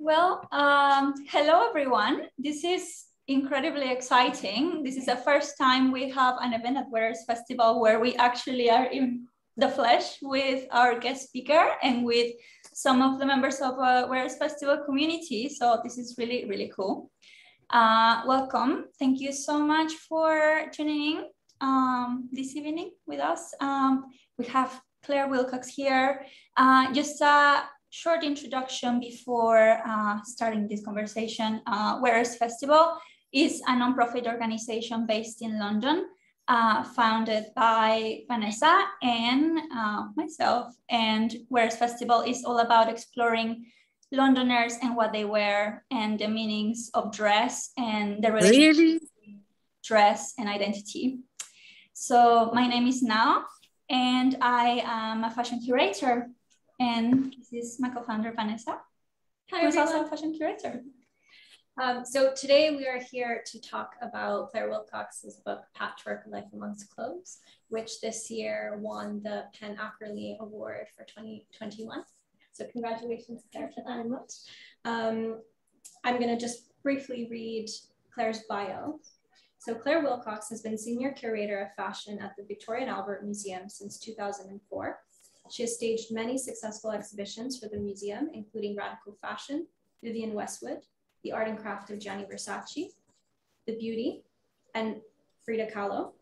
Well, um, hello everyone. This is incredibly exciting. This is the first time we have an event at Wearers Festival where we actually are in the flesh with our guest speaker and with some of the members of a Wearers Festival community. So this is really, really cool. Uh, welcome. Thank you so much for tuning in um, this evening with us. Um, we have Claire Wilcox here. Uh, just short introduction before uh, starting this conversation. Uh, Wearers Festival is a nonprofit organization based in London, uh, founded by Vanessa and uh, myself. And Wearers Festival is all about exploring Londoners and what they wear and the meanings of dress and the relationship really? dress and identity. So my name is Nao, and I am a fashion curator and this is my co-founder, Vanessa, Hi, who's also a fashion curator. Um, so today we are here to talk about Claire Wilcox's book, Patchwork Life Amongst Clothes, which this year won the PEN Ackerley Award for 2021. So congratulations, Claire, for that. much. Um, I'm going to just briefly read Claire's bio. So Claire Wilcox has been senior curator of fashion at the Victoria and Albert Museum since 2004. She has staged many successful exhibitions for the museum, including Radical Fashion, Vivienne Westwood, The Art and Craft of Gianni Versace, The Beauty, and Frida Kahlo.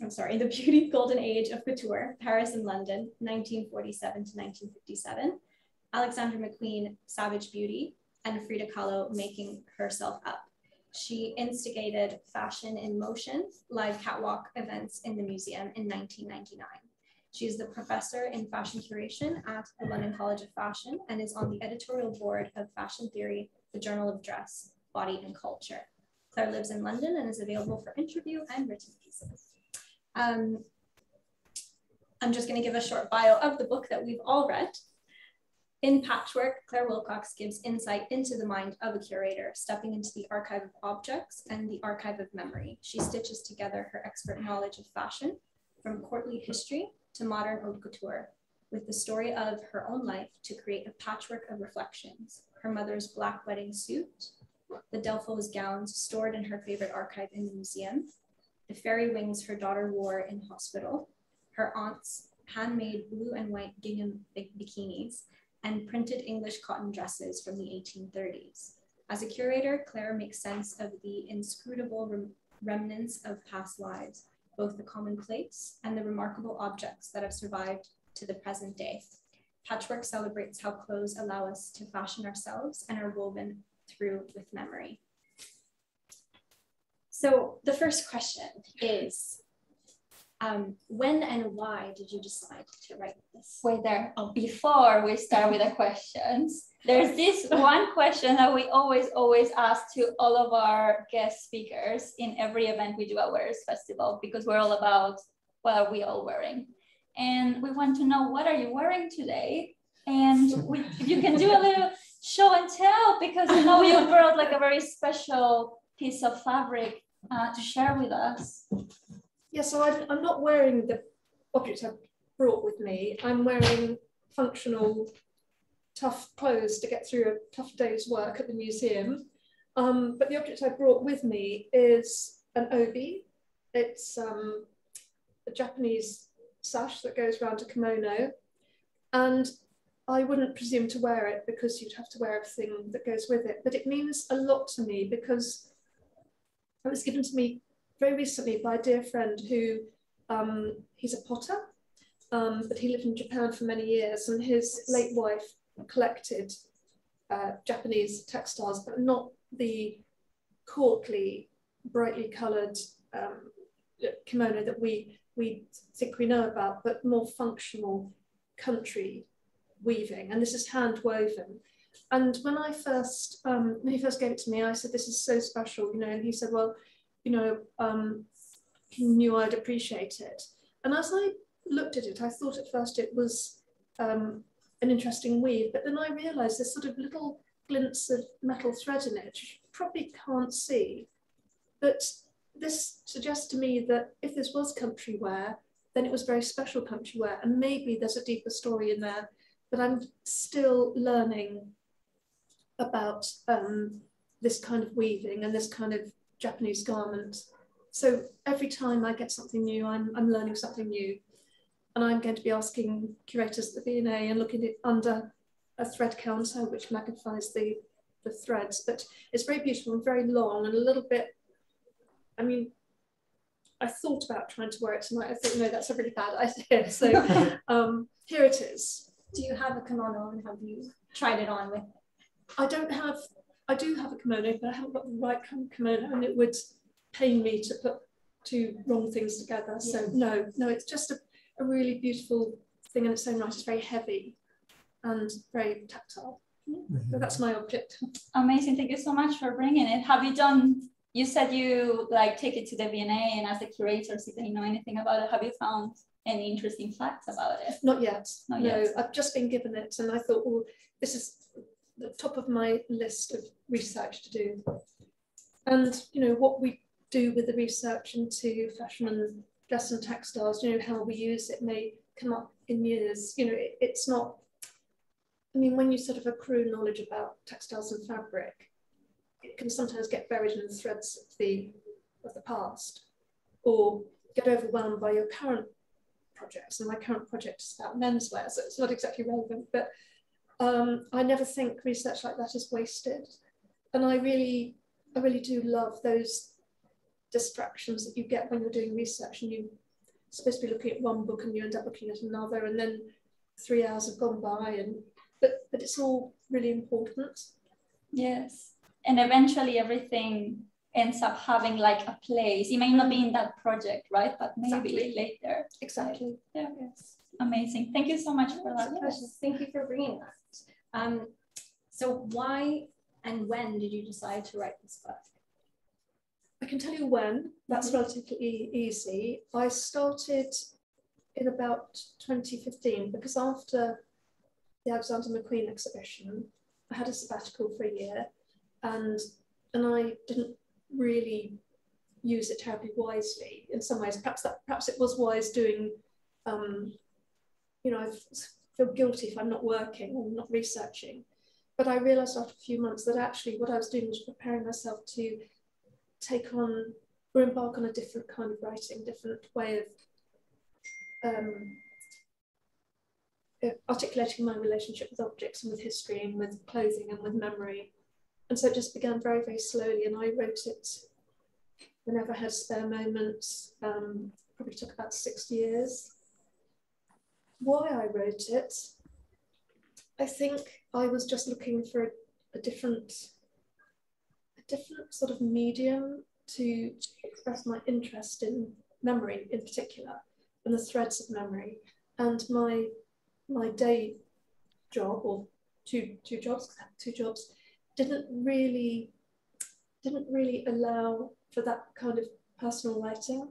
I'm sorry, The Beauty Golden Age of Couture, Paris and London, 1947 to 1957, Alexander McQueen, Savage Beauty, and Frida Kahlo, Making Herself Up. She instigated Fashion in Motion live catwalk events in the museum in 1999. She is the professor in fashion curation at the London College of Fashion and is on the editorial board of Fashion Theory, the Journal of Dress, Body and Culture. Claire lives in London and is available for interview and written pieces. Um, I'm just going to give a short bio of the book that we've all read. In Patchwork, Claire Wilcox gives insight into the mind of a curator, stepping into the archive of objects and the archive of memory. She stitches together her expert knowledge of fashion from courtly history to modern haute couture, with the story of her own life to create a patchwork of reflections. Her mother's black wedding suit, the Delphos gowns stored in her favorite archive in the museum, the fairy wings her daughter wore in hospital, her aunt's handmade blue and white gingham bikinis, and printed English cotton dresses from the 1830s. As a curator, Claire makes sense of the inscrutable rem remnants of past lives, both the commonplace and the remarkable objects that have survived to the present day. Patchwork celebrates how clothes allow us to fashion ourselves and are woven through with memory. So the first question is, um, when and why did you decide to write this? Wait there, oh, before we start with the questions, there's this one question that we always, always ask to all of our guest speakers in every event we do at Wearers Festival, because we're all about what are we all wearing? And we want to know what are you wearing today? And we, if you can do a little show and tell, because you know you brought like a very special piece of fabric uh, to share with us. Yeah, so I'm, I'm not wearing the objects I've brought with me. I'm wearing functional, tough clothes to get through a tough day's work at the museum. Um, but the object I brought with me is an obi. It's um, a Japanese sash that goes around a kimono. And I wouldn't presume to wear it because you'd have to wear everything that goes with it. But it means a lot to me because it was given to me very recently by a dear friend who um, he's a potter, um, but he lived in Japan for many years, and his late wife collected uh, Japanese textiles, but not the courtly, brightly coloured um, kimono that we we think we know about, but more functional country weaving. And this is hand woven. And when I first, um, when he first gave it to me, I said, "This is so special," you know. And he said, "Well, you know, um, knew I'd appreciate it. And as I looked at it, I thought at first it was um, an interesting weave, but then I realized there's sort of little glints of metal thread in it, which you probably can't see. But this suggests to me that if this was country wear, then it was very special country wear, and maybe there's a deeper story in there, but I'm still learning about um, this kind of weaving and this kind of Japanese garment. So every time I get something new, I'm, I'm learning something new. And I'm going to be asking curators at the V&A and looking at under a thread counter, which magnifies the, the threads. But it's very beautiful and very long and a little bit, I mean, I thought about trying to wear it tonight. I thought, no, that's a really bad idea. So um, here it is. Do you have a kimono and have you tried it on with? I don't have, I do have a kimono, but I haven't got the right kind of kimono and it would pain me to put two wrong things together. So no, no, it's just a, a really beautiful thing in its own right. It's very heavy and very tactile. So that's my object. Amazing. Thank you so much for bringing it. Have you done you said you like take it to the V&A and as a curator, if they know anything about it, have you found any interesting facts about it? Not yet. Not no, yet. I've just been given it and I thought, well, this is the top of my list of research to do. And, you know, what we do with the research into fashion and dress and textiles, you know, how we use it may come up in years. You know, it, it's not, I mean, when you sort of accrue knowledge about textiles and fabric, it can sometimes get buried in the threads of the of the past or get overwhelmed by your current projects. And my current project is about menswear, so it's not exactly relevant, but um, I never think research like that is wasted. And I really, I really do love those distractions that you get when you're doing research and you're supposed to be looking at one book and you end up looking at another and then three hours have gone by and but but it's all really important. Yes and eventually everything ends up having like a place. It may not be in that project, right? But maybe Exactly. later. Exactly. Yeah, yes. Amazing. Thank you so much for that. Thank you for bringing that. Um, so why and when did you decide to write this book? I can tell you when, that's Mhm. relatively easy. I started in about 2015 because after the Alexander McQueen exhibition, I had a sabbatical for a year and and I didn't really use it terribly wisely in some ways. Perhaps that perhaps it was wise doing um, you know, I f- feel guilty if I'm not working or not researching. But I realized after a few months that actually what I was doing was preparing myself to take on or embark on a different kind of writing, different way of um, articulating my relationship with objects and with history and with clothing and with memory. And so it just began very, very slowly. And I wrote it whenever I had spare moments, um, probably took about six years. Why I wrote it, I think I was just looking for a, different, a different sort of medium to express my interest in memory in particular and the threads of memory. And my my day job or two two jobs two jobs didn't really didn't really allow for that kind of personal writing.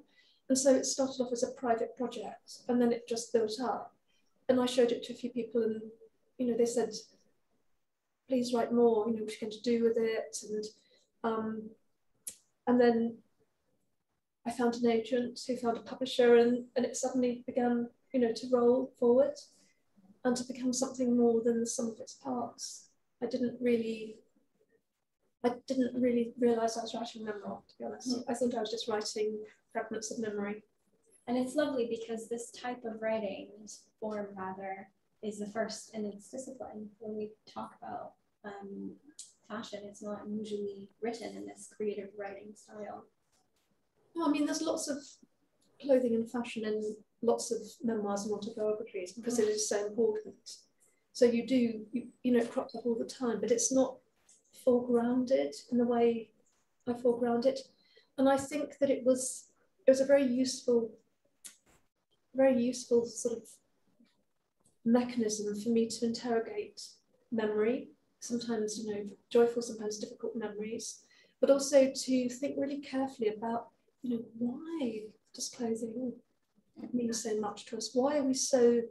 And so it started off as a private project and then it just built up. And I showed it to a few people and you know they said, please write more, you know, what you're going to do with it. And um, and then I found an agent who found a publisher and, and it suddenly began, you know, to roll forward and to become something more than the sum of its parts. I didn't really I didn't really realise I was writing a memoir, to be honest. I thought I was just writing fragments of memory. And it's lovely because this type of writing, this form rather, is the first in its discipline. When we talk about um, fashion, it's not usually written in this creative writing style. Well, I mean, there's lots of clothing and fashion and lots of memoirs and autobiographies because it is so important. So you do, you, you know, it crops up all the time, but it's not foregrounded in the way I foreground it. And I think that it was it was a very useful, very useful sort of mechanism for me to interrogate memory, sometimes you know joyful, sometimes difficult memories, but also to think really carefully about you know why does clothing mean so much to us? Why are we so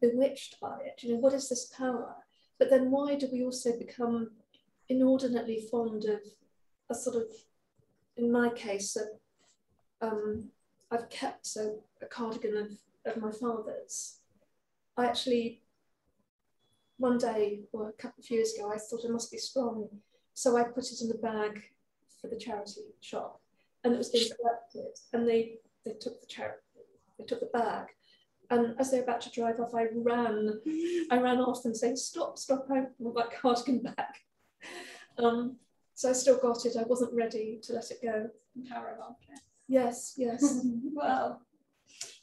bewitched by it? You know, what is this power? But then why do we also become inordinately fond of a sort of, in my case, a, um, I've kept a, a cardigan of, of my father's. I actually one day or a couple of years ago, I thought it must be strong. So I put it in the bag for the charity shop and it was being collected and they, they took the charity, they took the bag. And as they were about to drive off, I ran, I ran off and saying, stop, stop, I want that cardigan back. Um, so I still got it. I wasn't ready to let it go. Power of. Yes, yes. well,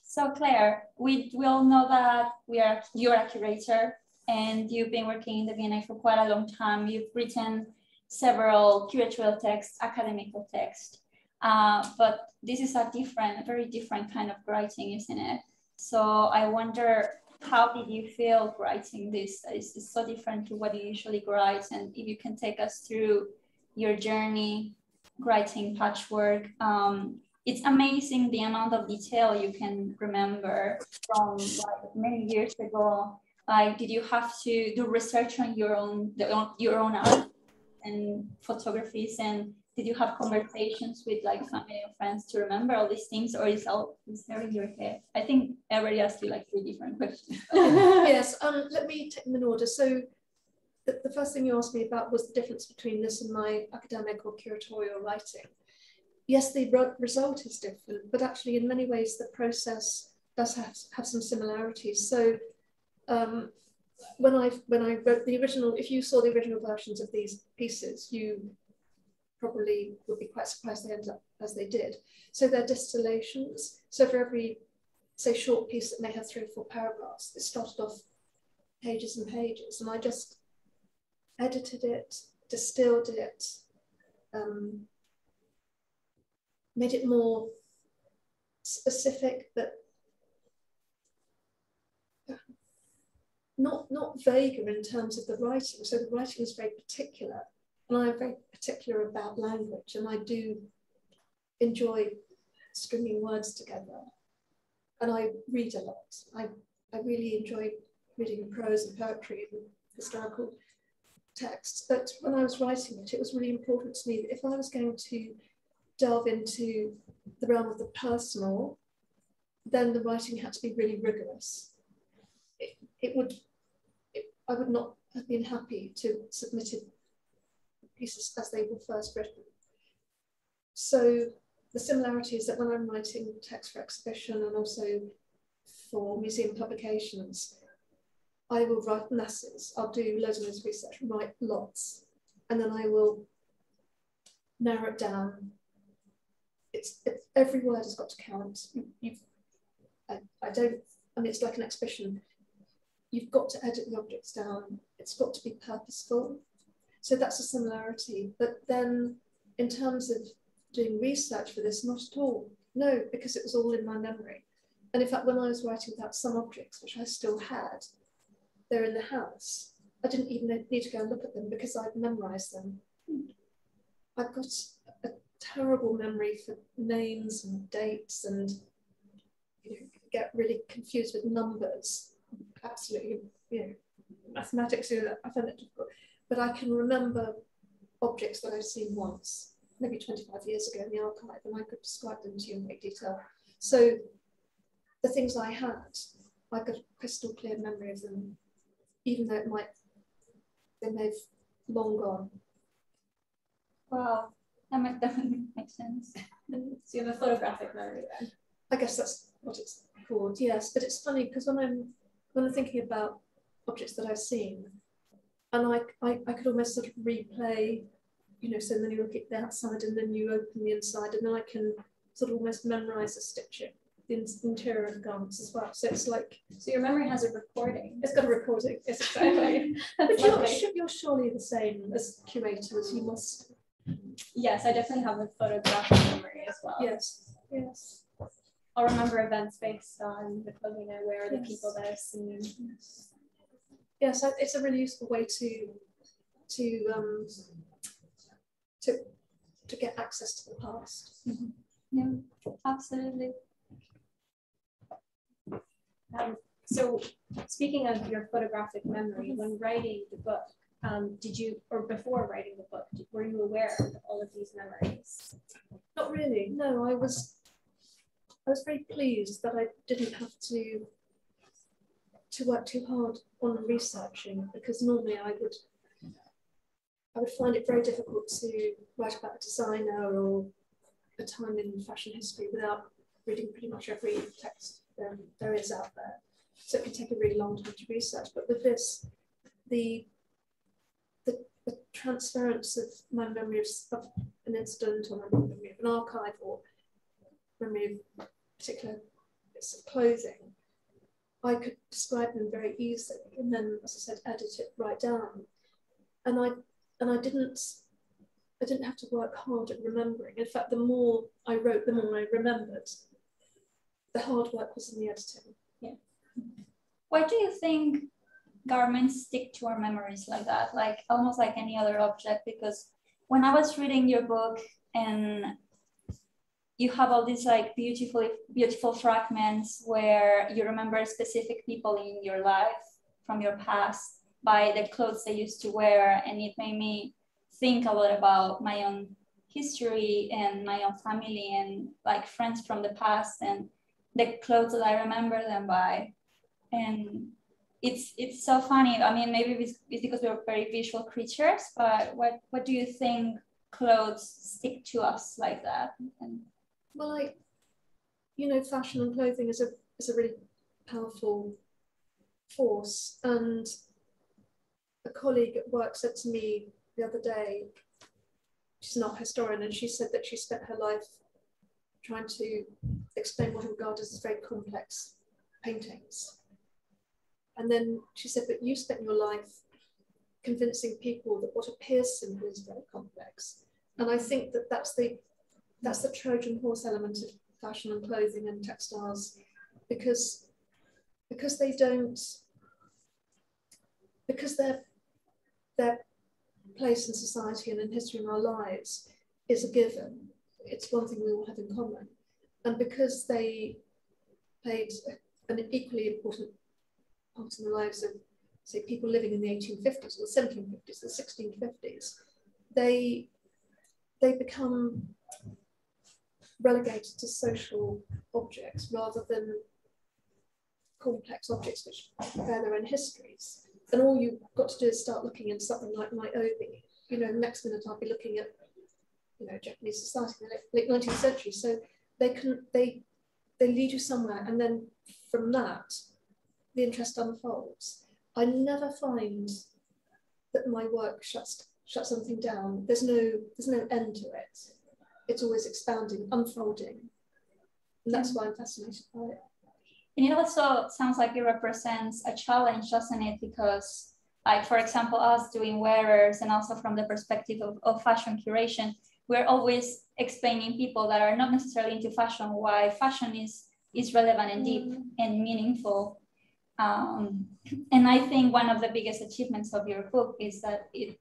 so Claire, we, we all know that we are you're a curator and you've been working in the V&A for quite a long time. You've written several curatorial texts, academical texts, uh, but this is a different, very different kind of writing, isn't it? So I wonder, how did you feel writing this? Is this so different to what you usually write? And if you can take us through your journey writing patchwork, um, it's amazing the amount of detail you can remember from like many years ago. Like, did you have to do research on your own, the, your own art and photographies? And did you have conversations with like family or friends to remember all these things, or is all is there in your head? I think I already asked you like three different questions. yes. Um. Let me take them in order. So. The, the first thing you asked me about was the difference between this and my academic or curatorial writing yes, the result is different, but actually in many ways the process does have, have some similarities. So um, when I when I wrote the original, if you saw the original versions of these pieces, you probably would be quite surprised they ended up as they did. So they're distillations. So for every, say, short piece that may have three or four paragraphs, it started off pages and pages, and I just edited it, distilled it, um, made it more specific, but not not vaguer in terms of the writing. So the writing is very particular, and I'm very particular about language, and I do enjoy stringing words together. And I read a lot. I, I really enjoy reading prose and poetry and historical texts. But when I was writing it, it was really important to me that if I was going to delve into the realm of the personal, then the writing had to be really rigorous. It, it would, it, I would not have been happy to submit pieces as they were first written. So the similarity is that when I'm writing text for exhibition and also for museum publications, I will write masses. I'll do loads and loads of research, write lots, and then I will narrow it down it's, it's every word has got to count. You, I, I don't, I mean, it's like an exhibition. You've got to edit the objects down. It's got to be purposeful. So that's a similarity. But then in terms of doing research for this, not at all. No, because it was all in my memory. And in fact, when I was writing about some objects, which I still had, they're in the house. I didn't even need to go and look at them because I'd memorized them. I've got terrible memory for names and dates and you know, get really confused with numbers. Absolutely, you know, mathematics, I find it difficult. But I can remember objects that I've seen once, maybe 25 years ago in the archive, and I could describe them to you in great detail. So the things I had, I got a crystal clear memory of them, even though it might, they may have long gone. Wow. That might definitely make sense. so you have a photographic memory then. I guess that's what it's called, yes. But it's funny because when I'm when I'm thinking about objects that I've seen, and I, I, I could almost sort of replay, you know, so then you look at the outside and then you open the inside, and then I can sort of almost memorize the stitching, the interior of garments as well. So it's like so your memory has a recording. It's got a recording. Yes, exactly. but you're, you're surely the same as curators. You must Yes, I definitely have a photographic memory as well. Yes, yes. I'll remember events based on the clothing I wear, the people that I've seen. Yes, it's a really useful way to to um, to to get access to the past. Mm -hmm. Yeah, absolutely. Um, so, speaking of your photographic memory, when writing the book, um, did you, or before writing the book, were you aware of all of these memories? Not really. No, I was. I was very pleased that I didn't have to to work too hard on researching because normally I would I would find it very difficult to write about a designer or a time in fashion history without reading pretty much every text there, there is out there. So it can take a really long time to research. But with this, the the, transference of my memory of, of an incident or my memory of an archive or memory of particular bits of clothing, I could describe them very easily and then, as I said, edit it right down. And I and I didn't I didn't have to work hard at remembering. In fact, the more I wrote, the more I remembered. The hard work was in the editing. Yeah. Why do you think garments stick to our memories like that? Like almost like any other object? Because when I was reading your book and you have all these like beautiful, beautiful fragments where you remember specific people in your life from your past by the clothes they used to wear, and it made me think a lot about my own history and my own family and like friends from the past and the clothes that I remember them by. And it's it's so funny. I mean, maybe it's, it's because we're very visual creatures, but what what do you think clothes stick to us like that? And well, like you know, fashion and clothing is a is a really powerful force. And a colleague at work said to me the other day, she's not a historian, and she said that she spent her life trying to explain what regard as very complex paintings. And then she said, but you spent your life convincing people that what appears simple is very complex. And I think that that's the that's the Trojan horse element of fashion and clothing and textiles, because because they don't because their their place in society and in history in our lives is a given. It's one thing we all have in common, and because they played an equally important in the lives of say people living in the 1850s or the 1750s, the 1650s, they they become relegated to social objects rather than complex objects which bear their own histories. And all you've got to do is start looking at something like my obi. You know, next minute I'll be looking at, you know, Japanese society in the late, 19th century. So they can they they lead you somewhere, and then from that, the interest unfolds. I never find that my work shuts shuts something down. There's no there's no end to it it's always expanding, unfolding. And that's why I'm fascinated by it. And it also sounds like it represents a challenge, doesn't it? Because, like, for example, us doing wearers and also from the perspective of, of fashion curation, we're always explaining people that are not necessarily into fashion why fashion is is relevant and deep mm. and meaningful. Um, and I think one of the biggest achievements of your book is that it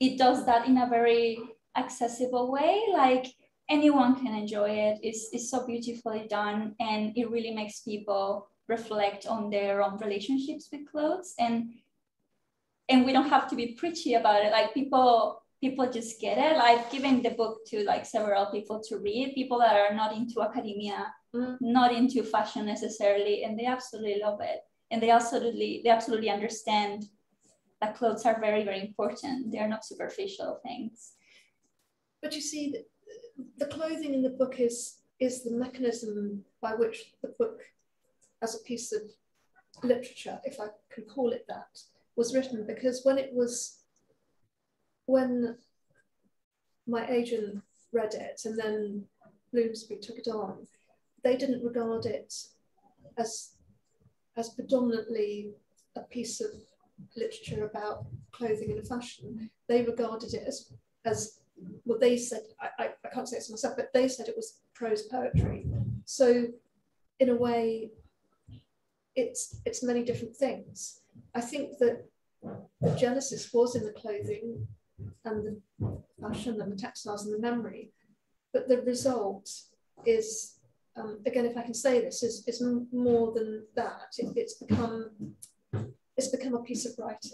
it does that in a very accessible way. Like anyone can enjoy it. It's, it's so beautifully done and it really makes people reflect on their own relationships with clothes and and we don't have to be preachy about it like people people just get it i've given the book to like several people to read people that are not into academia mm. not into fashion necessarily and they absolutely love it and they absolutely they absolutely understand that clothes are very very important they're not superficial things but you see, the, the clothing in the book is is the mechanism by which the book, as a piece of literature, if I can call it that, was written. Because when it was, when my agent read it and then Bloomsbury took it on, they didn't regard it as as predominantly a piece of literature about clothing and fashion. They regarded it as as well, they said, I, I, can't say it myself, but they said it was prose poetry. So, in a way, it's it's many different things. I think that the genesis was in the clothing and the fashion and the textiles and the memory, but the result is, um, again, if I can say this, is, is more than that. It, it's become it's become a piece of writing,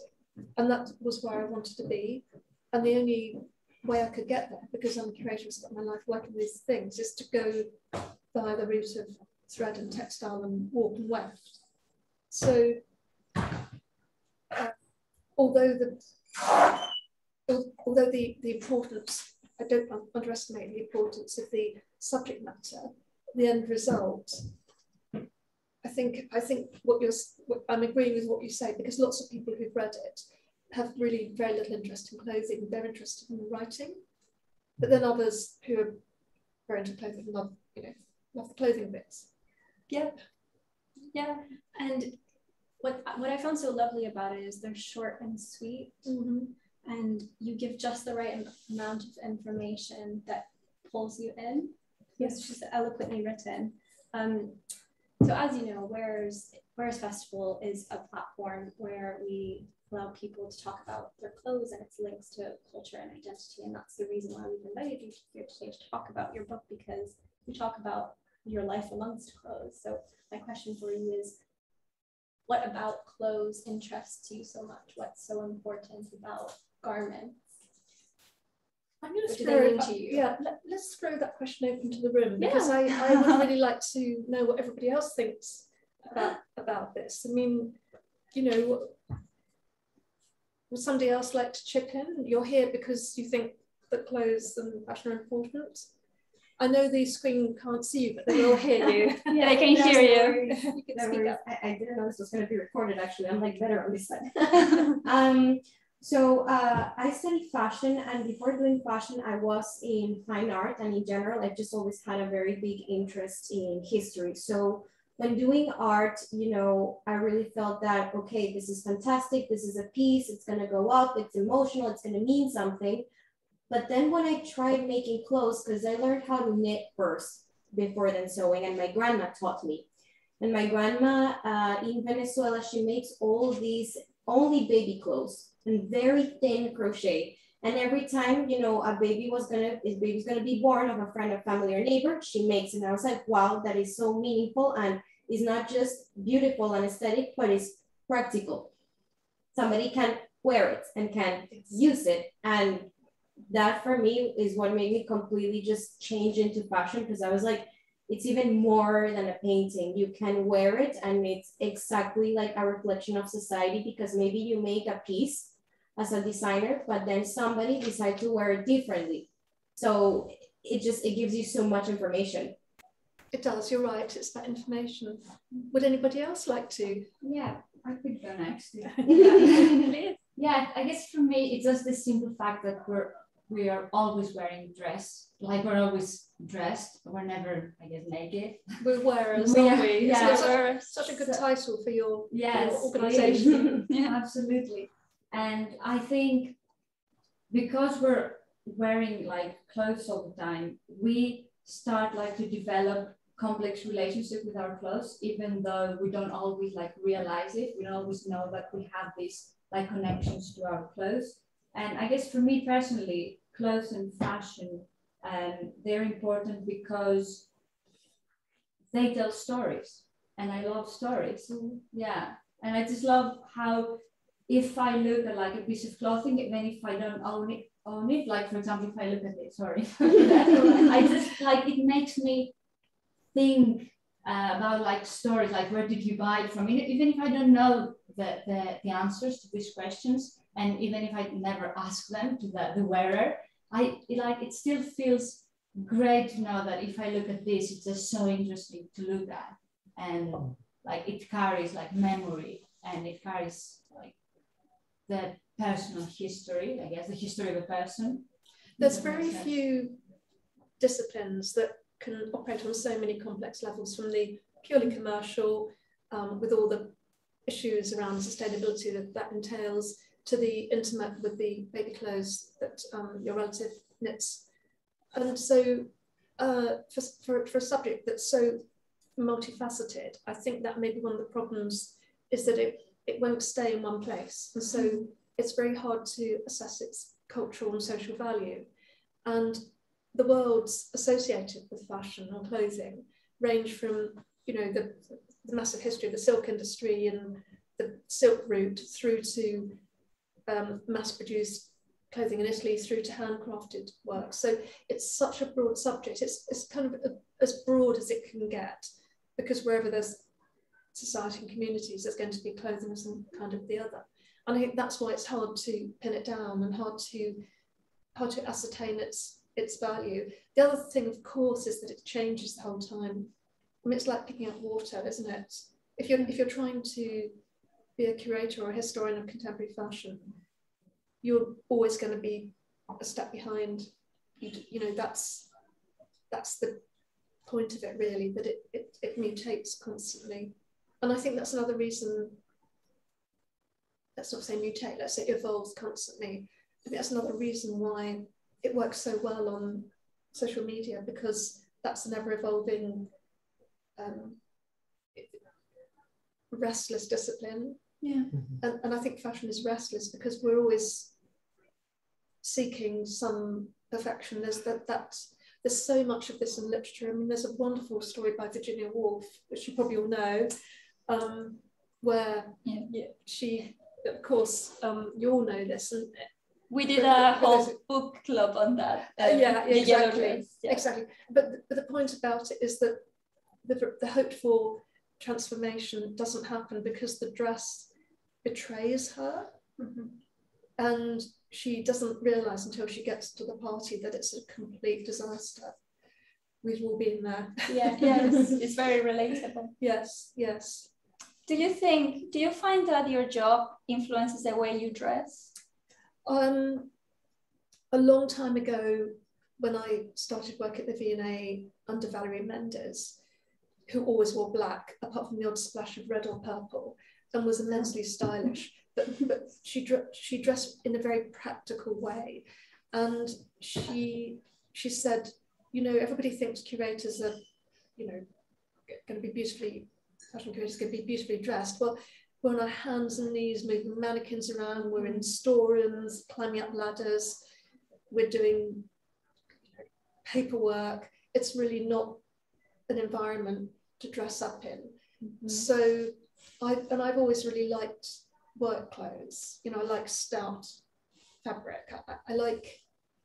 and that was where I wanted to be. And the only way I could get there, because I'm a curator and spent my life working with these things, is to go via the route of thread and textile and warp and weft. So although the although the, the importance, I don't underestimate the importance of the subject matter, the end result. I think I think what you're I'm agreeing with what you say because lots of people who've read it have really very little interest in clothing. They're interested in the writing, but then others who are very into clothing love you know love the clothing bits. Yep. Yeah, and what what I found so lovely about it is they're short and sweet, mm-hmm. and you give just the right amount of information that pulls you in. Yes, just eloquently written. Um, so as you know, Wearers Wearers Festival is a platform where we allow people to talk about their clothes and its links to culture and identity, and that's the reason why we've invited you here today to talk about your book because we talk about your life amongst clothes. So my question for you is what about clothes interests you so much? What's so important about garments? I'm going to throw it, you? yeah. Let, us throw that question open to the room because yeah. I, I would really like to know what everybody else thinks about about this. I mean, you know, would somebody else like to chip in? You're here because you think that clothes and fashion are important. I know the screen can't see you, but they will hear you. yeah, they can hear you. you can speak up. I, I, didn't know this was going to be recorded, actually. I'm like better on this side. um, so uh, I studied fashion, and before doing fashion, I was in fine art, and in general, I've just always had a very big interest in history. So when doing art, you know, I really felt that okay, this is fantastic. This is a piece. It's going to go up. It's emotional. It's going to mean something. But then when I tried making clothes, because I learned how to knit first before then sewing, and my grandma taught me. And my grandma uh, in Venezuela, she makes all these only baby clothes and very thin crochet. And every time, you know, a baby was gonna, his baby's gonna be born of a friend, a family, or neighbor, she makes it. And I was like, wow, that is so meaningful and is not just beautiful and aesthetic, but it's practical. Somebody can wear it and can use it. And that for me is what made me completely just change into fashion because I was like, it's even more than a painting. You can wear it and it's exactly like a reflection of society because maybe you make a piece as a designer, but then somebody decide to wear it differently. So it just, it gives you so much information. It does, you're right, it's that information. Would anybody else like to? Yeah, I could go next. Yeah. yeah, I guess for me, it's just the simple fact that we're we are always wearing dress, like we're always dressed. We're never, I guess, naked. We're wearers, we aren't we? Yeah, so such a good so, title for your, yes, your organization. yeah, absolutely. And I think because we're wearing like clothes all the time, we start like to develop complex relationship with our clothes, even though we don't always like realize it. We don't always know that we have these like connections to our clothes. And I guess for me personally, clothes and fashion, um, they're important because they tell stories. And I love stories. Mm-hmm. Yeah. And I just love how if I look at like a piece of clothing, even if I don't own it, own it, like for example, if I look at it, sorry, I just like it makes me think uh, about like stories, like where did you buy it from? Even if I don't know the, the, the answers to these questions, and even if I never ask them to the, the wearer, I like it still feels great to know that if I look at this, it's just so interesting to look at. And like it carries like memory and it carries like the personal history, I guess, the history of a person. There's very few disciplines that can operate on so many complex levels from the purely commercial, um, with all the issues around sustainability that that entails, to the intimate with the baby clothes that um, your relative knits. And so uh, for, for, for a subject that's so multifaceted, I think that maybe one of the problems is that it, it won't stay in one place. And so mm-hmm. it's very hard to assess its cultural and social value. And the worlds associated with fashion and clothing range from, you know, the, the massive history of the silk industry and the silk route through to um, mass-produced clothing in Italy through to handcrafted work. So it's such a broad subject. It's, it's kind of a, as broad as it can get because wherever there's society and communities, there's going to be clothing of some kind of the other. And I think that's why it's hard to pin it down and hard to hard to ascertain its its value. The other thing, of course, is that it changes the whole time. I mean, it's like picking up water, isn't it? If you're if you're trying to be a curator or a historian of contemporary fashion, you're always going to be a step behind. You, you know, that's that's the point of it really, that it, it, it mutates constantly. And I think that's another reason, let's not say mutate, let's say evolves constantly. I think that's another reason why it works so well on social media because that's an ever evolving um, restless discipline. Yeah. Mm-hmm. And, and I think fashion is restless because we're always seeking some perfection. There's that that there's so much of this in literature. I mean, there's a wonderful story by Virginia Woolf, which you probably all know, um, where yeah. she, of course, um, you all know this, and we did a whole book club on that. Uh, yeah, yeah exactly, yeah. exactly. But, but the point about it is that the, the hoped for transformation doesn't happen because the dress betrays her, mm-hmm. and she doesn't realize until she gets to the party that it's a complete disaster. We've all been there. Yeah, yes, it's very relatable. Yes, yes. Do you think? Do you find that your job influences the way you dress? Um, a long time ago, when I started work at the V&A under Valerie Mendes, who always wore black, apart from the odd splash of red or purple, and was immensely stylish. But, but she, she dressed in a very practical way. And she, she said, you know, everybody thinks curators are, you know, going to be beautifully, fashion curators going to be beautifully dressed. Well, we're on our hands and knees moving mannequins around, we're in storerooms, climbing up ladders, we're doing paperwork. It's really not an environment to dress up in. Mm-hmm. So I and I've always really liked work clothes. You know, I like stout fabric. I, I like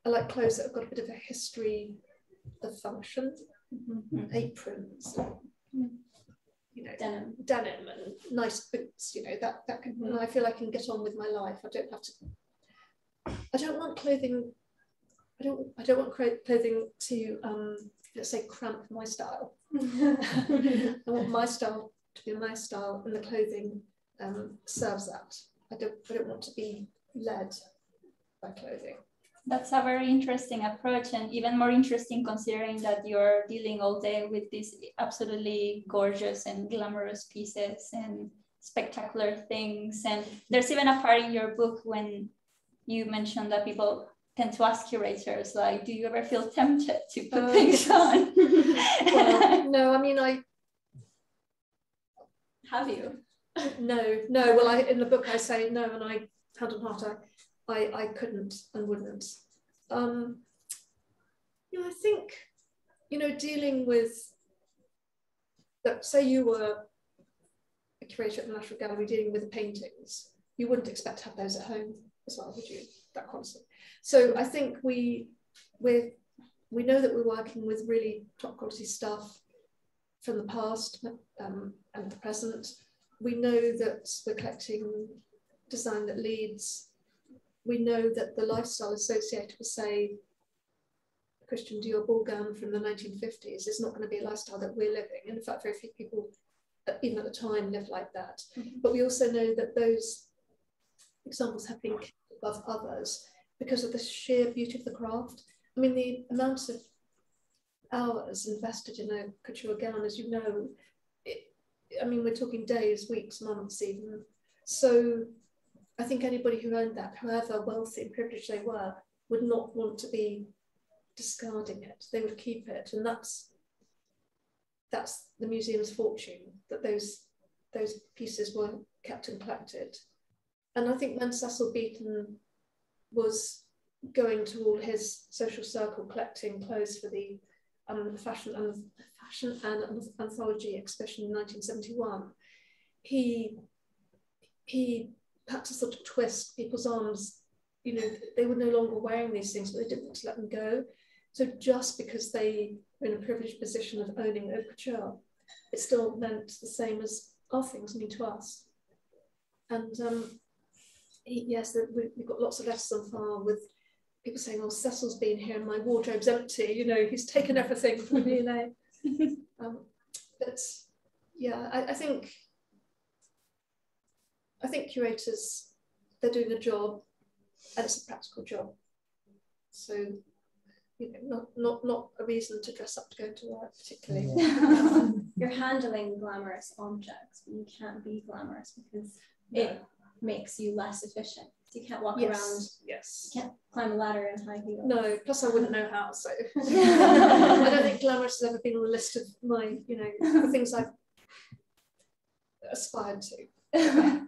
I like clothes that have got a bit of a history of function, mm-hmm. aprons, mm-hmm you know, denim, denim and nice boots, you know, that, that can, mm. I feel I can get on with my life. I don't have to, I don't want clothing, I don't, I don't want clothing to, um, let's say, cramp my style. I want my style to be my style and the clothing um, serves that. I don't, I don't want to be led by clothing. That's a very interesting approach and even more interesting considering that you're dealing all day with these absolutely gorgeous and glamorous pieces and spectacular things. And there's even a part in your book when you mentioned that people tend to ask curators like do you ever feel tempted to put uh, things on? Well, no i mean i have you no no well i in the book i say no and i hand on heart i I, I couldn't and wouldn't. Um, you know, I think, you know, dealing with, that, say you were a curator at the National Gallery dealing with the paintings, you wouldn't expect to have those at home as well, would you? That concept. So I think we, we we know that we're working with really top quality stuff from the past um, and the present. We know that we're collecting design that leads we know that the lifestyle associated with, say, Christian Dior ball gown from the 1950s is not going to be a lifestyle that we're living. And In fact, very few people, uh, even at the time, lived like that. Mm-hmm. But we also know that those examples have been above others because of the sheer beauty of the craft. I mean, the amount of hours invested in a couture gown, as you know, I mean, we're talking days, weeks, months, even. So I think anybody who owned that, however wealthy and privileged they were, would not want to be discarding it. They would keep it, and that's that's the museum's fortune that those those pieces were kept and collected. And I think when Cecil Beaton was going to all his social circle collecting clothes for the um, fashion and Fashion: An Anthology exhibition in 1971, he he had to sort of twist people's arms. You know, they were no longer wearing these things, but they didn't want to let them go. So just because they were in a privileged position of owning haute couture, it still meant the same as our things mean to us. And um, yes, we, have got lots of letters on file with people saying, "Oh, Cecil's been here and my wardrobe's empty." You know, he's taken everything from me. You know, um, but yeah, I, I think I think curators they're doing a job, and it's a practical job. So you know, not not not a reason to dress up to go to work particularly. Yeah. You're handling glamorous objects, but you can't be glamorous because no. it makes you less efficient. So you can't walk yes. around. Yes. You can't climb a ladder in high heels. No, plus I wouldn't know how. So I don't think glamorous has ever been on the list of my, you know, things I've aspired to.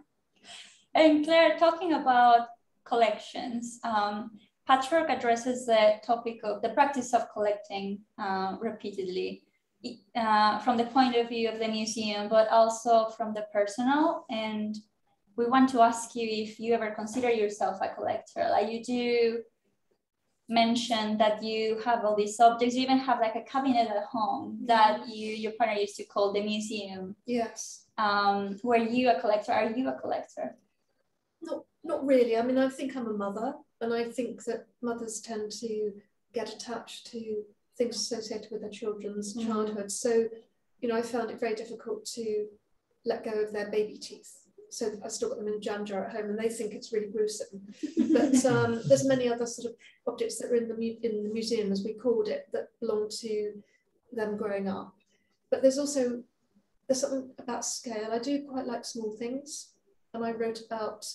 and Claire, talking about collections, um, Patchwork addresses the topic of the practice of collecting uh, repeatedly uh, from the point of view of the museum, but also from the personal. And we want to ask you if you ever consider yourself a collector. Like you do mention that you have all these objects. You even have like a cabinet at home that you your partner used to call the museum. Yes. Um, were you a collector? Are you a collector? Not not really. I mean, I think I'm a mother. And I think that mothers tend to get attached to things associated with their children's mm. childhood. So, you know, I found it very difficult to let go of their baby teeth. So I still got them in a jam jar at home, and they think it's really gruesome. but um, there's many other sort of objects that are in the in the museum, as we called it, that belong to them growing up. But there's also there's something about scale. I do quite like small things, and I wrote about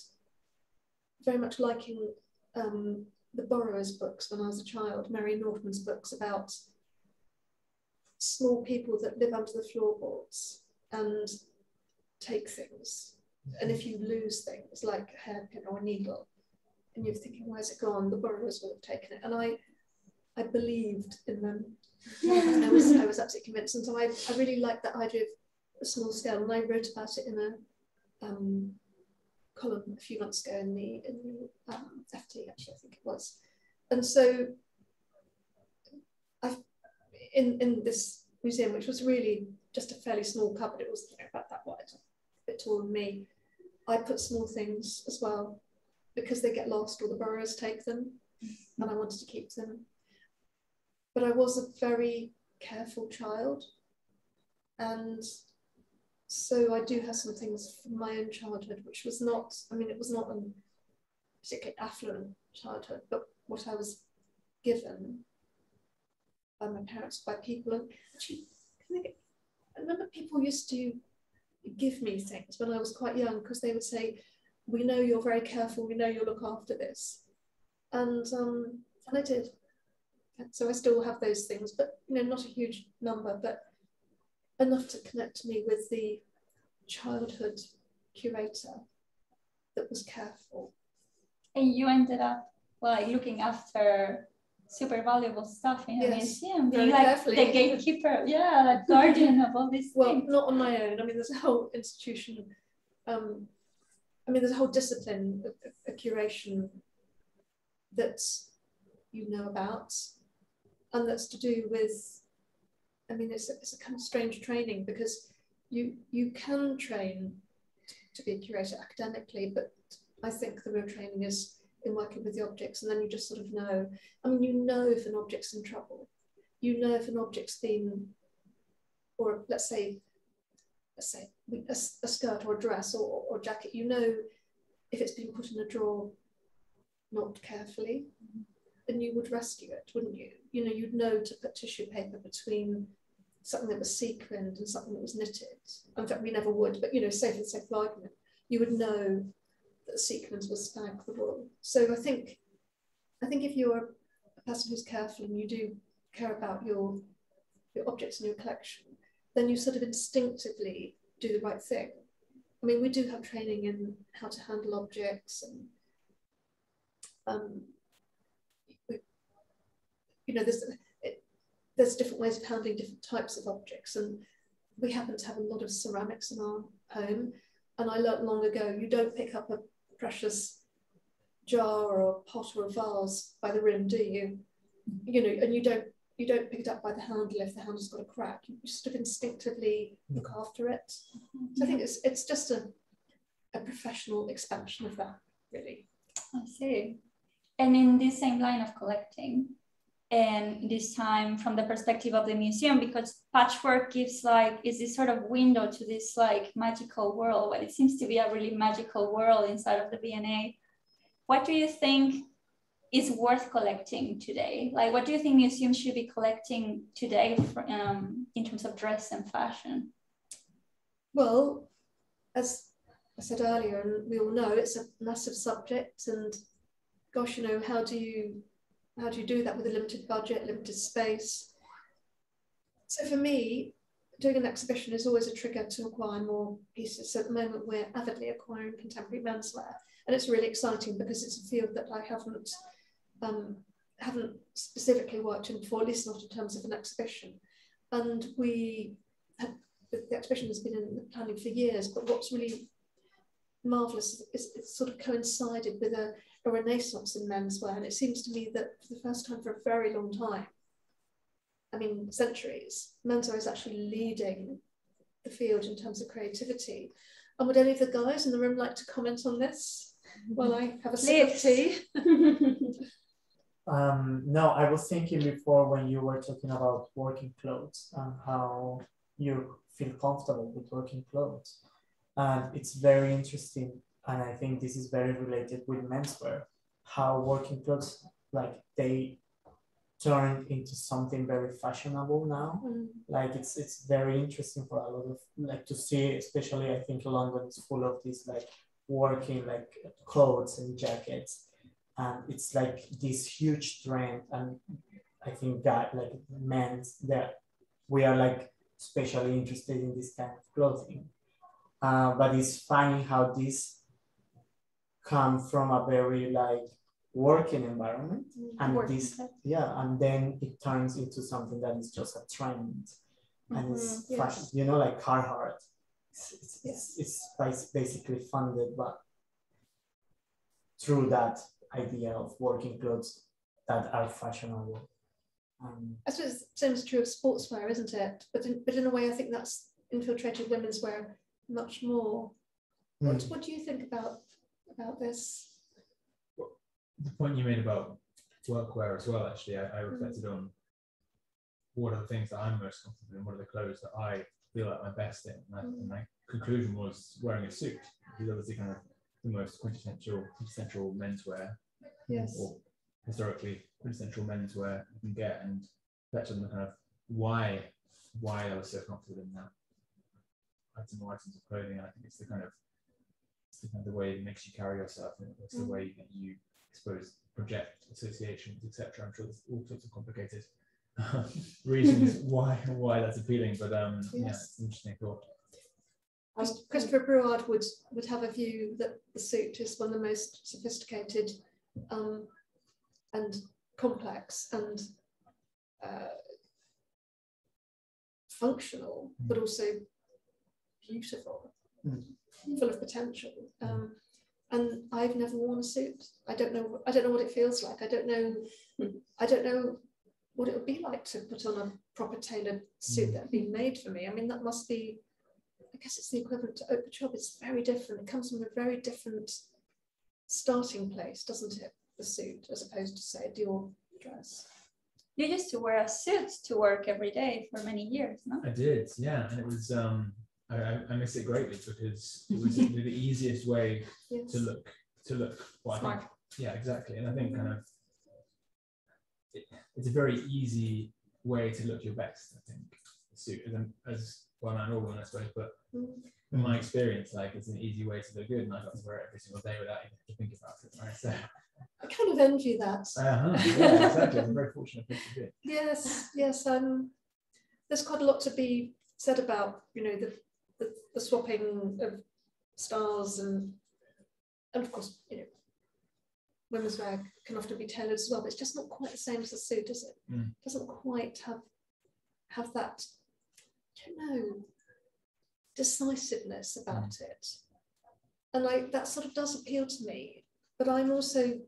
very much liking um, the Borrowers books when I was a child, Mary Norton's books about small people that live under the floorboards and take things. And if you lose things like a hairpin or a needle, and you're thinking, where's it gone? The borrowers will have taken it. And I I believed in them. I was I was absolutely convinced. And so I, I really liked that idea of a small scale. And I wrote about it in a um, column a few months ago in the in the um, FT actually I think it was, and so I in in this museum which was really just a fairly small cupboard it was you know, about that wide a bit taller than me I put small things as well because they get lost or the Borrowers take them mm-hmm. and I wanted to keep them but I was a very careful child and so I do have some things from my own childhood, which was not, I mean, it was not a particularly affluent childhood, but what I was given by my parents, by people. And actually, I remember people used to give me things when I was quite young because they would say, "We know you're very careful. We know you'll look after this," and um, and I did. so I still have those things, but you know, not a huge number, but enough to connect me with the childhood curator that was careful. And you ended up like looking after super valuable stuff in yes, a museum, being like the gatekeeper, yeah, the guardian of all these well, things. not on my own. I mean, there's a whole institution. Um, I mean, there's a whole discipline of, of curation that you know about, and that's to do with I mean, it's a, it's a kind of strange training because you you can train to be a curator academically, but I think the real training is in working with the objects, and then you just sort of know. I mean, you know if an object's in trouble, you know if an object's been, or let's say, let's say a, a skirt or a dress or, or jacket, you know if it's been put in a drawer not carefully. Mm-hmm and you would rescue it, wouldn't you? You know, you'd know to put tissue paper between something that was sequined and something that was knitted. In fact, we never would, but you know, say for the sake of argument, you would know that sequins was spag the wool. So I think, I think if you're a person who's careful and you do care about your your objects in your collection, then you sort of instinctively do the right thing. I mean, we do have training in how to handle objects and um, you know, there's it, there's different ways of handling different types of objects, and we happen to have a lot of ceramics in our home. And I learnt long ago, you don't pick up a precious jar or pot or a vase by the rim, do you? You know, and you don't you don't pick it up by the handle if the handle's got a crack. You sort of instinctively look mm-hmm. after it. So I think it's it's just a a professional expansion of that. really. I see. And in this same line of collecting, and this time from the perspective of the museum, because patchwork gives like is this sort of window to this like magical world, but it seems to be a really magical world inside of the V&A. What do you think is worth collecting today? Like, what do you think museums should be collecting today for, um, in terms of dress and fashion? Well, as I said earlier, and we all know it's a massive subject, and gosh, you know, how do you how do you do that with a limited budget, limited space? So for me, doing an exhibition is always a trigger to acquire more pieces. So at the moment, we're avidly acquiring contemporary menswear, and it's really exciting because it's a field that I haven't um, haven't specifically worked in before, at least not in terms of an exhibition. And we have, the exhibition has been in planning for years, but what's really marvelous is it's sort of coincided with a, a renaissance in menswear. And it seems to me that for the first time for a very long time, I mean, centuries, menswear is actually leading the field in terms of creativity. And would any of the guys in the room like to comment on this while I have a sip of tea? um, no, I was thinking before when you were talking about working clothes and how you feel comfortable with working clothes. And it's very interesting. And I think this is very related with menswear, how working clothes, like they turned into something very fashionable now. Mm. Like it's it's very interesting for a lot of like to see, especially I think London is full of these like working like coats and jackets. And it's like this huge trend. And I think that like men's that we are like especially interested in this kind of clothing. Uh, but it's funny how this come from a very like working environment and working. this yeah and then it turns into something that is just a trend and mm-hmm. it's yes. fashion you know like Carhartt it's, it's, yes. it's, it's basically funded but through that idea of working clothes that are fashionable um, I suppose the same is true of sportswear, isn't it? But in, but in a way, I think that's infiltrated women's wear much more. Mm. What, what do you think about about this? The point you made about workwear as well, actually, I, I hmm. reflected mm. on what are the things that I'm most comfortable in, what are the clothes that I feel like my best in. And, I, mm. and my conclusion was wearing a suit, is obviously kind of the most quintessential quintessential menswear. Yes. Or historically quintessential menswear you can get and that's on the kind of why why I was so comfortable in that item or items of clothing. And I think it's the kind of it's the, the way it makes you carry yourself and it's the mm. way that you I suppose project associations, etc. I'm sure there's all sorts of complicated reasons why why that's appealing, but um yes. yeah, interesting thought. Christopher Breward would would have a view that the suit is one of the most sophisticated um, and complex and uh, functional, mm. but also beautiful, mm. full of potential. Um, and I've never worn a suit. I don't know. I don't know what it feels like. I don't know. I don't know what it would be like to put on a proper tailored suit that had been made for me. I mean, that must be. I guess it's the equivalent to haute couture. It's very different. It comes from a very different starting place, doesn't it? The suit, as opposed to say a Dior dress. You used to wear a suit to work every day for many years, no? I did, yeah, and it was. um I, I miss it greatly because it was the, the easiest way yes. to look to look. Well, Smart. Think, yeah, exactly, and I think kind of it, it's a very easy way to look your best. I think suit as, well, man or woman, I suppose, but. Mm in my experience, like it's an easy way to look good, and I got to wear it every single day without even to think about it. Right, so I kind of envy that. Uh-huh. Yeah, exactly. I'm very fortunate to do. Yes, yes. Um, there's quite a lot to be said about you know the the, swapping of styles and and of course you know women's wear can often be tailored as well, but it's just not quite the same as a suit, is it? Mm. it doesn't quite have have that. I don't know decisiveness about mm. it. And like that sort of does appeal to me. But I'm also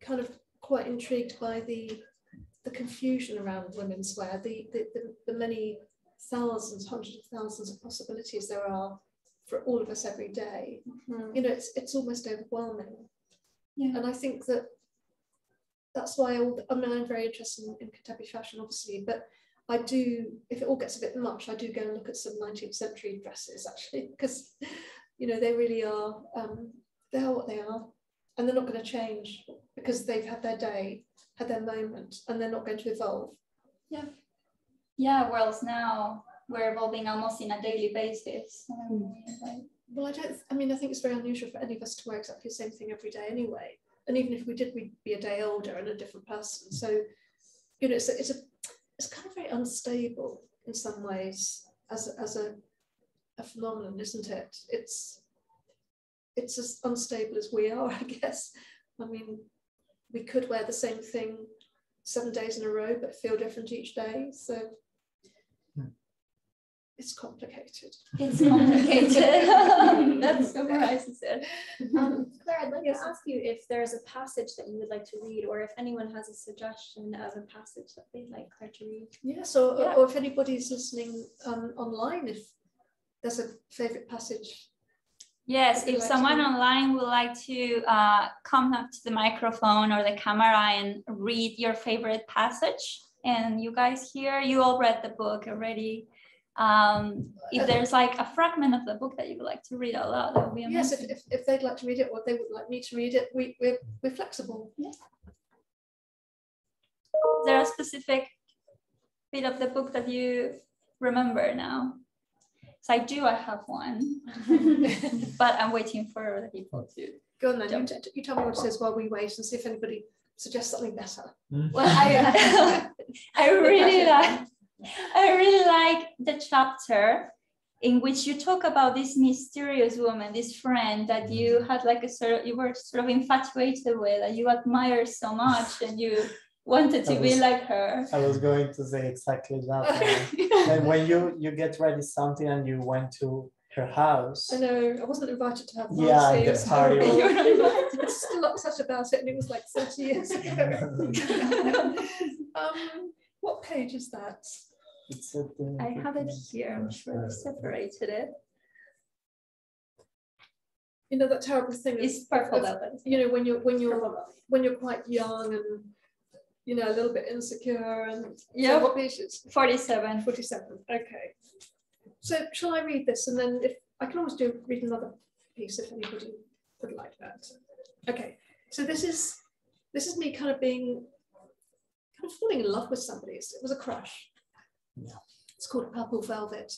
kind of quite intrigued by the the confusion around women's wear, the, the, the, the many thousands, hundreds of thousands of possibilities there are for all of us every day. Mm-hmm. You know, it's it's almost overwhelming. Yeah. And I think that that's why all, I mean, I'm very interested in, in contemporary fashion, obviously, but I do, if it all gets a bit much, I do go and look at some 19th century dresses actually, because, you know, they really are, um, they are what they are. And they're not going to change because they've had their day, had their moment, and they're not going to evolve. Yeah. Yeah, whereas now we're evolving almost in a daily basis. Um, well, I don't, I mean, I think it's very unusual for any of us to wear exactly the same thing every day anyway. And even if we did, we'd be a day older and a different person. So, you know, it's a, it's a, it's kind of very unstable in some ways as, as a, a phenomenon, isn't it? It's, it's as unstable as we are, I guess. I mean, we could wear the same thing seven days in a row, but feel different each day. So. It's complicated. It's complicated. that summarizes it. Um, Claire, I'd like yes. to ask you if there's a passage that you would like to read, or if anyone has a suggestion of a passage that they'd like Claire to read. Yes, or, yeah. or if anybody's listening um, online, if there's a favorite passage Yes, if someone online would like to uh, come up to the microphone or the camera and read your favorite passage, and you guys here, you all read the book already. Um, if there's like a fragment of the book that you would like to read out loud, that would be amazing. Yes, if, if, if they'd like to read it or they would like me to read it, we, we're, we're flexible. Yeah. Is there a specific bit of the book that you remember now? So I do, I have one, but I'm waiting for other people to. Go on then, you, you, tell me what it says while we wait and see if anybody suggests something better. Mm. Well, I, I really like, I really like the chapter in which you talk about this mysterious woman, this friend that you had like a sort of, you were sort of infatuated with, that you admire so much and you wanted to was, be like her. I was going to say exactly that. and when you you get ready something and you went to her house. I know. I wasn't invited to have Yeah, the party. You were invited. I still upset about it, and it was like 30 years ago. um, what page is that? It's at the, I have it here. I'm sure I separated it. You know that terrible thing. It's purple velvet. You know when you're when you're when you're quite young and you know, a little bit insecure and yeah, so what page is 47. 47. Okay. So shall I read this and then if I can always do read another piece if anybody would like that. Okay. So this is this is me kind of being kind of falling in love with somebody. It was a crush. Yeah. It's called Purple Velvet.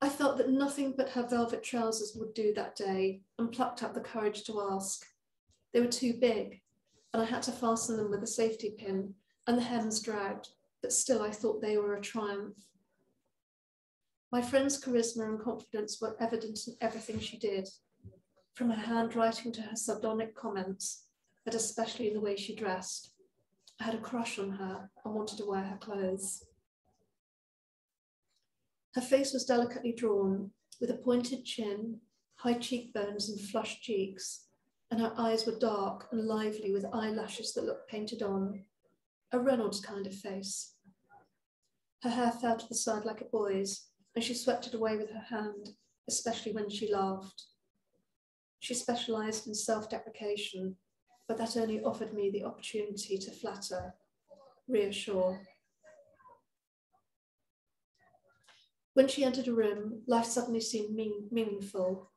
I felt that nothing but her velvet trousers would do that day and plucked up the courage to ask. They were too big, and I had to fasten them with a safety pin, and the hems dragged, but still I thought they were a triumph. My friend's charisma and confidence were evident in everything she did, from her handwriting to her sardonic comments, but especially in the way she dressed. I had a crush on her and wanted to wear her clothes. Her face was delicately drawn, with a pointed chin, high cheekbones, and flushed cheeks, and her eyes were dark and lively with eyelashes that looked painted on, a Reynolds kind of face. Her hair fell to the side like a boy's, and she swept it away with her hand, especially when she laughed. She specialized in self deprecation, but that only offered me the opportunity to flatter, reassure. When she entered a room, life suddenly seemed mean, meaningful,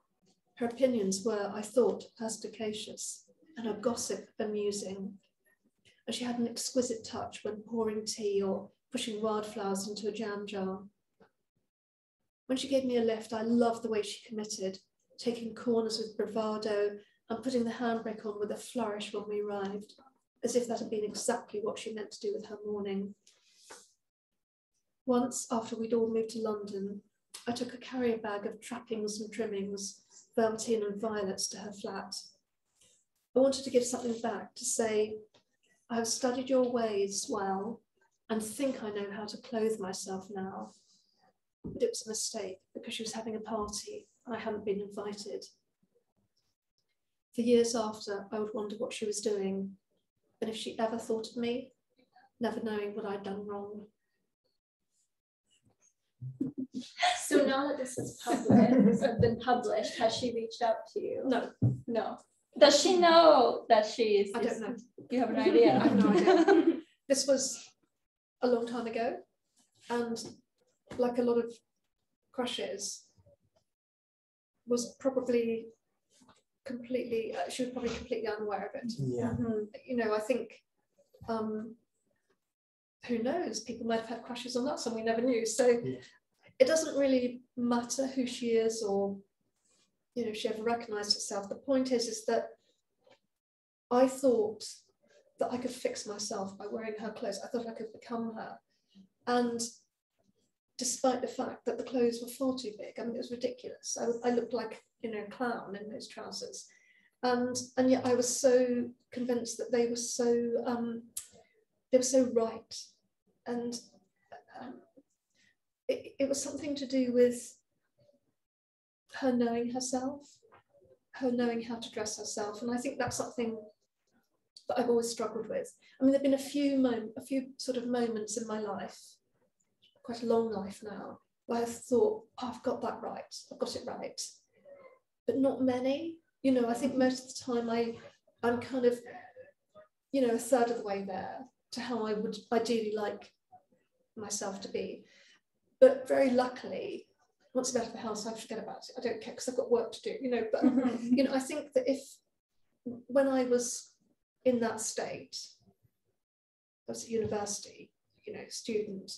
her opinions were, I thought, perspicacious, and her gossip amusing. And she had an exquisite touch when pouring tea or pushing wildflowers into a jam jar. When she gave me a lift, I loved the way she committed, taking corners with bravado and putting the handbrake on with a flourish when we arrived, as if that had been exactly what she meant to do with her morning. Once, after we'd all moved to London, I took a carrier bag of trappings and trimmings velveteen and violets to her flat. I wanted to give something back to say, I have studied your ways well and think I know how to clothe myself now. But it was a mistake because she was having a party and I hadn't been invited. For years after, I would wonder what she was doing and if she ever thought of me, never knowing what I'd done wrong. So now that this is published, has been published, has she reached out to you? No. No. Does she know that she is? I don't know. You have no idea. I have no idea. this was a long time ago, and like a lot of crushes, was probably completely. Uh, she was probably completely unaware of it. Yeah. Mm-hmm. You know, I think. Um, who knows? People might have had crushes on us, and we never knew. So Yeah. it doesn't really matter who she is or you know if she ever recognized herself the point is is that i thought that i could fix myself by wearing her clothes i thought i could become her and despite the fact that the clothes were far too big i mean it was ridiculous i, I looked like you know a clown in those trousers and and yet i was so convinced that they were so um they were so right and um, it, it was something to do with her knowing herself, her knowing how to dress herself. And I think that's something that I've always struggled with. I mean, there have been a few mom- a few sort of moments in my life, quite a long life now, where I've thought, oh, I've got that right, I've got it right. But not many. You know, I think most of the time I I'm kind of, you know, a third of the way there to how I would ideally like myself to be. But very luckily, once I'm out of the house, I forget about it. I don't care because I've got work to do, you know. But mm-hmm. you know, I think that if when I was in that state, I was at university, you know, student,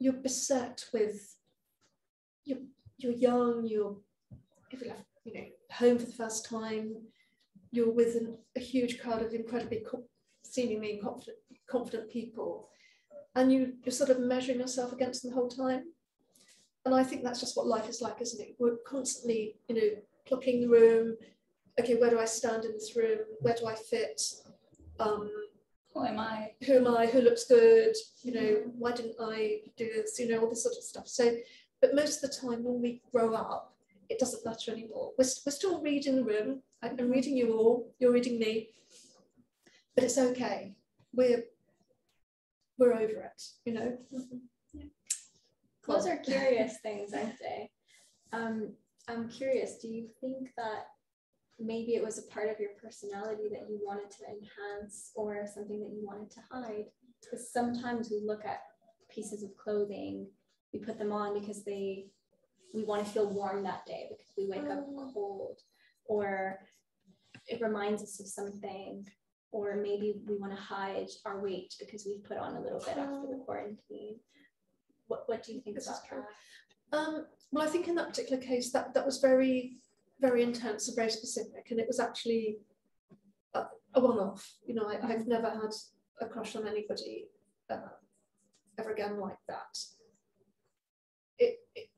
you're beset with you're you're young, you're if you left, you know, home for the first time, you're with an, a huge crowd of incredibly co- seemingly confident, confident people, and you you're sort of measuring yourself against them the whole time and I think that's just what life is like, isn't it? We're constantly, you know, clocking the room. Okay, where do I stand in this room? Where do I fit? Um, Who am I? who am I? Who looks good? You know, why didn't I do this? You know, all this sort of stuff. So, but most of the time when we grow up, it doesn't matter anymore. We're, we're still reading the room. I'm reading you all. You're reading me. But it's okay. We're we're over it. You know. Those are curious things, aren't they? Um, I'm curious, do you think that maybe it was a part of your personality that you wanted to enhance or something that you wanted to hide? Because sometimes we look at pieces of clothing, we put them on because they we want to feel warm that day because we wake up cold. Or it reminds us of something. Or maybe we want to hide our weight because we've put on a little bit after the quarantine. What, what do you think This about that? Um, well, I think in that particular case, that that was very, very intense and very specific, and it was actually a, a one-off. You know, I, I've never had a crush on anybody uh, ever again like that. It, it,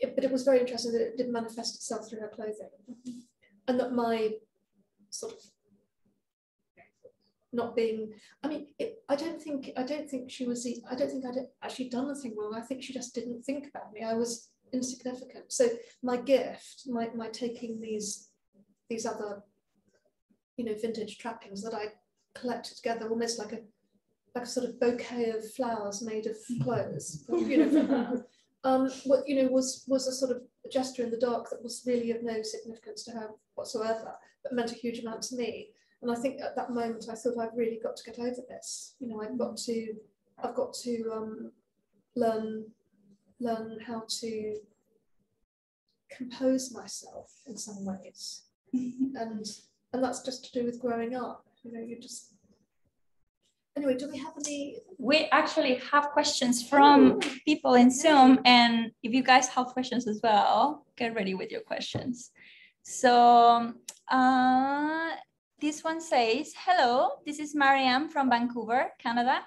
it, but it was very interesting that it did manifest itself through her clothing, and that my sort of not being i mean it, i don't think i don't think she was i don't think i'd actually done anything wrong. I think she just didn't think about me. I was insignificant. So my gift my, my taking these these other you know vintage trappings that i collected together almost like a like a sort of bouquet of flowers made of clothes you know from um what you know was was a sort of gesture in the dark that was really of no significance to her whatsoever but meant a huge amount to me. And I think at that moment I thought I've really got to get over this. You know, I've got to, I've got to um, learn, learn how to compose myself in some ways, and and that's just to do with growing up. You know, you just. Anyway, do we have any? We actually have questions from people in Zoom, and if you guys have questions as well, get ready with your questions. So, uh, this one says, hello, this is Mariam from Vancouver, Canada.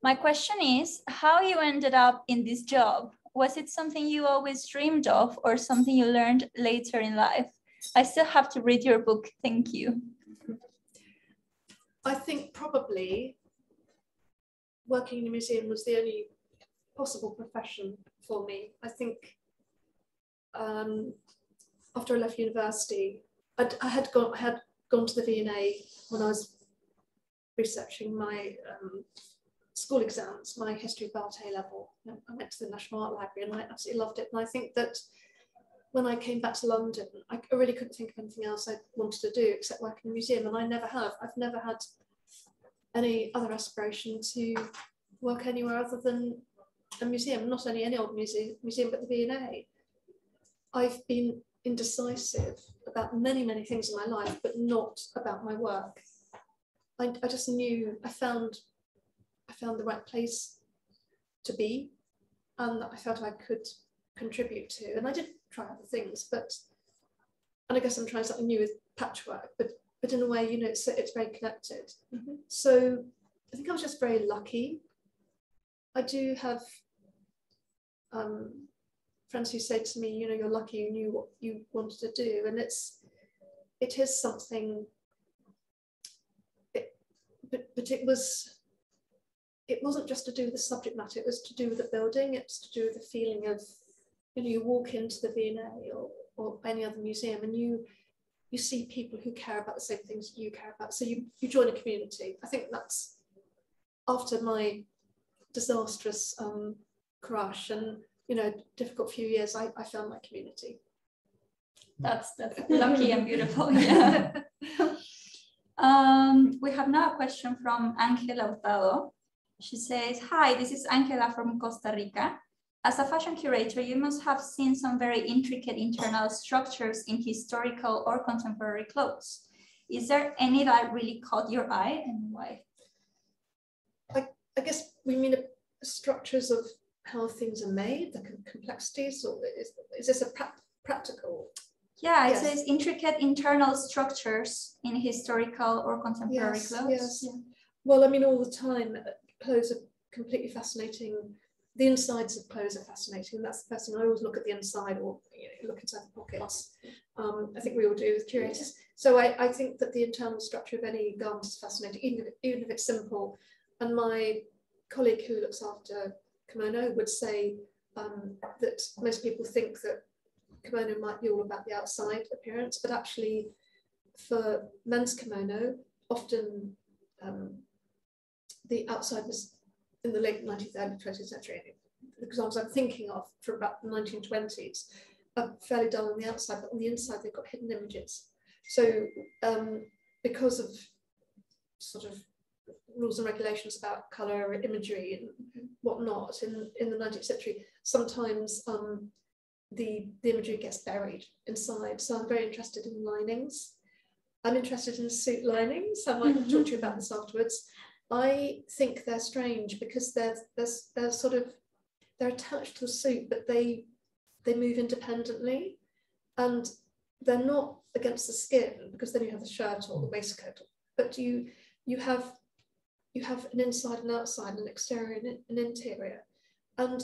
My question is how you ended up in this job. Was it something you always dreamed of or something you learned later in life? I still have to read your book. Thank you. I think probably working in a museum was the only possible profession for me. I think um, after I left university, I'd, I had gone, I had gone to the V&A when I was researching my um, school exams, my history art A level. I went to the National Art Library and I absolutely loved it. And I think that when I came back to London, I really couldn't think of anything else I wanted to do except work in a museum, and I never have. I've never had any other aspiration to work anywhere other than a museum, not only any old museum, museum but the V&A. I've been indecisive about many, many things in my life, but not about my work. I, I just knew I found found the right place to be and that I felt I could contribute to. And I did try other things, but and I guess I'm trying something new with patchwork, but but in a way, you know, it's it's very connected. Mm-hmm. So I think I was just very lucky. I do have um, friends who said to me, you know, you're lucky you knew what you wanted to do, and it's it is something. It, but but it was. It wasn't just to do with the subject matter; it was to do with the building. It's to do with the feeling of, you know, you walk into the V&A or or any other museum, and you you see people who care about the same things you care about. So you you join a community. I think that's after my disastrous um, crash and you know, difficult few years, I, I found my community. That's that's lucky and beautiful. Yeah. um, we have now a question from Angela Hurtado. She says, Hi, this is Angela from Costa Rica. As a fashion curator, you must have seen some very intricate internal structures in historical or contemporary clothes. Is there any that really caught your eye and why? I, I guess we mean the structures of how things are made, the complexities, or is, is this a pra practical? Yeah, it yes. says intricate internal structures in historical or contemporary yes, clothes. Yes. Yeah. Well, I mean, all the time, clothes are completely fascinating. The insides of clothes are fascinating. That's the first thing I always look at the inside or you know, look inside the pockets. Um, I think we all do with curators. So I, I think that the internal structure of any garment is fascinating, even if, even if it's simple. And my colleague who looks after kimono would say um, that most people think that kimono might be all about the outside appearance, but actually for men's kimono, often um, the outside was in the late 19th, early 20th century. The examples I'm thinking of from about the 1920s are fairly dull on the outside, but on the inside they've got hidden images. So um, because of sort of rules and regulations about colour and imagery and whatnot in, in the 19th century, sometimes um, the, the imagery gets buried inside. So I'm very interested in linings. I'm interested in suit linings. I might talk to you about this afterwards. I think they're strange because they're, they're, they're sort of, they're attached to the suit, but they, they move independently and they're not against the skin because then you have the shirt or the waistcoat, but you, you have you have an inside and outside, an exterior and an interior. And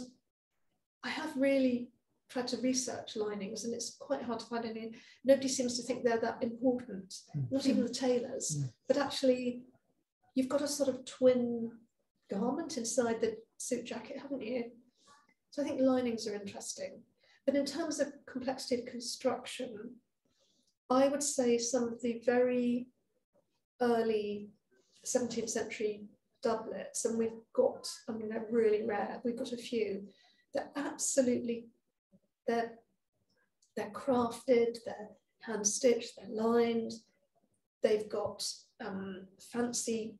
I have really tried to research linings and it's quite hard to find any. Nobody seems to think they're that important, mm. not even the tailors, mm. but actually you've got a sort of twin garment inside the suit jacket, haven't you? So I think linings are interesting. But in terms of complexity of construction, I would say some of the very early 17th century doublets, and we've got, I mean, they're really rare. We've got a few. They're absolutely, they're, they're crafted, they're hand stitched, they're lined. They've got um, fancy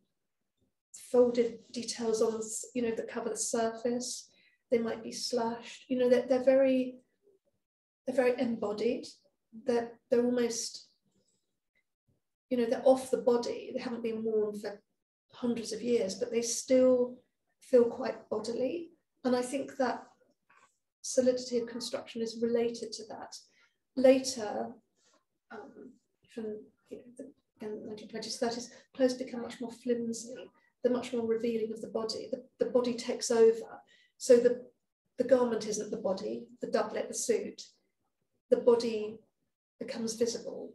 folded details on, you know, that cover the surface. They might be slashed. You know, they're, they're very, they're very embodied. They're, they're almost you know, they're off the body. They haven't been worn for hundreds of years, but they still feel quite bodily. And I think that solidity of construction is related to that. Later, um, from you know, the, again, 1920s, 30s, clothes become much more flimsy. They're much more revealing of the body. The, the body takes over. So the, the garment isn't the body, the doublet, the suit. The body becomes visible.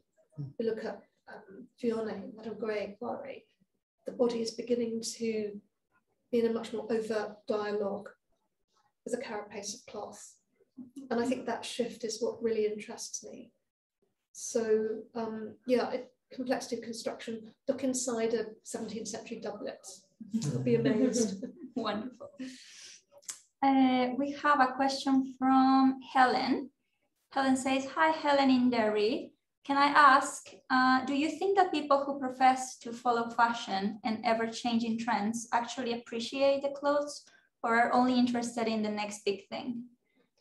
We look at um, Vionnet, Madame Grès, Poiret, the body is beginning to be in a much more overt dialogue with a carapace of cloth. And I think that shift is what really interests me. So um, yeah, it, complexity of construction, look inside a 17th century doublet. You'll be amazed. Wonderful. Uh, we have a question from Helen. Helen says, Hi, Helen in Derry. Can I ask, uh, do you think that people who profess to follow fashion and ever changing trends actually appreciate the clothes or are only interested in the next big thing?